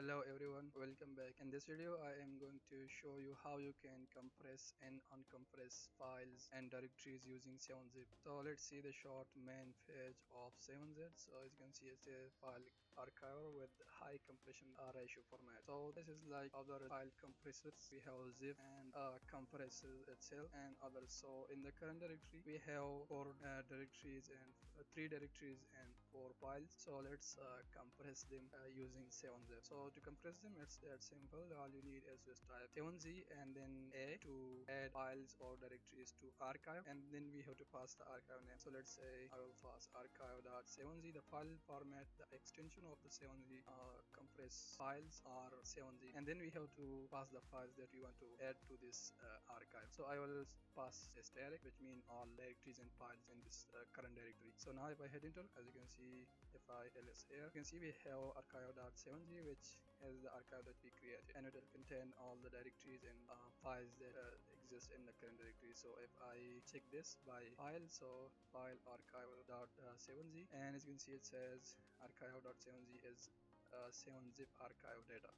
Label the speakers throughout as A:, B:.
A: Hello everyone, welcome back. In this video, I am going to show you how you can compress and uncompress files and directories using 7-zip. So let's see the short main page of 7-zip. So as you can see, it's a file archiver with high compression ratio format. So this is like other file compressors. We have zip and uh, compressor itself and others. So in the current directory, we have four uh, directories and uh, three directories and four files. So let's uh, compress them uh, using 7-zip. So to compress them it's that simple all you need is just type 7z and then a to add files or directories to archive and then we have to pass the archive name so let's say i will pass archive.7z the file format the extension of the 7z uh, compress files are 7z and then we have to pass the files that we want to add to this uh, archive. So i will pass asterisk which means all directories and files in this uh, current directory. So now if i hit enter as you can see if i ls here you can see we have archive.7z which is the archive that we created. And it will contain all the directories and uh, files that uh, exist in the current directory. So if I check this by file so file archive.7z and as you can see it says archive.7z is uh, 7-zip archive data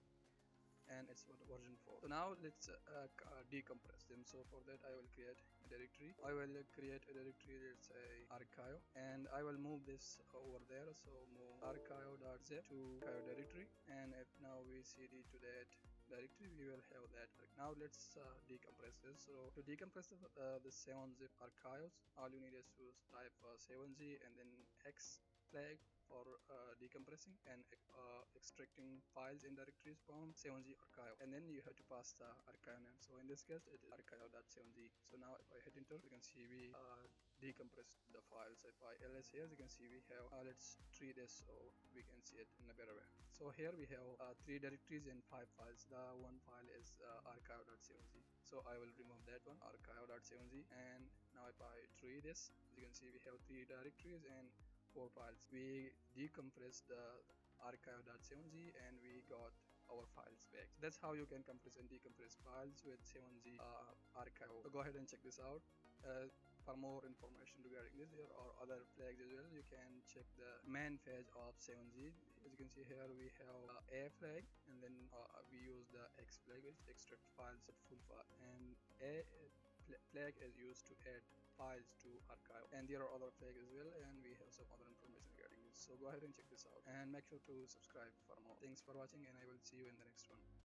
A: and it's version 4 so now let's uh, uh, decompress them. So for that i will create a directory. I will create a directory let's say archive and i will move this over there. So move archive.zip to archive directory and if now we cd to that directory we will have that now let's uh, decompress this. So to decompress the, uh, the 7-zip archives all you need is to type 7z uh, and then x flag for uh, decompressing and uh, extracting files in directories from 7z archive. And then you have to pass the archive name. So in this case it is archive.7z so now if I hit enter you can see we uh, decompressed the files. If I ls here you can see we have uh, let's tree this so we can see it in a better way. So here we have uh, three directories and five files. The one file is uh, archive.7z so I will remove that one archive.7z and now if I tree this you can see we have three directories and four files. We decompressed the archive.7z and we got our files back. So that's how you can compress and decompress files with 7z uh, archive. So go ahead and check this out. Uh, for more information regarding this are other flags as well you can check the main page of 7z as you can see here we have uh, a flag and then uh, we use the x flag which extract files at full file and a flag is used to add files to archive and there are other flags as well and we have some other information regarding this. So go ahead and check this out and make sure to subscribe for more. Thanks for watching and i will see you in the next one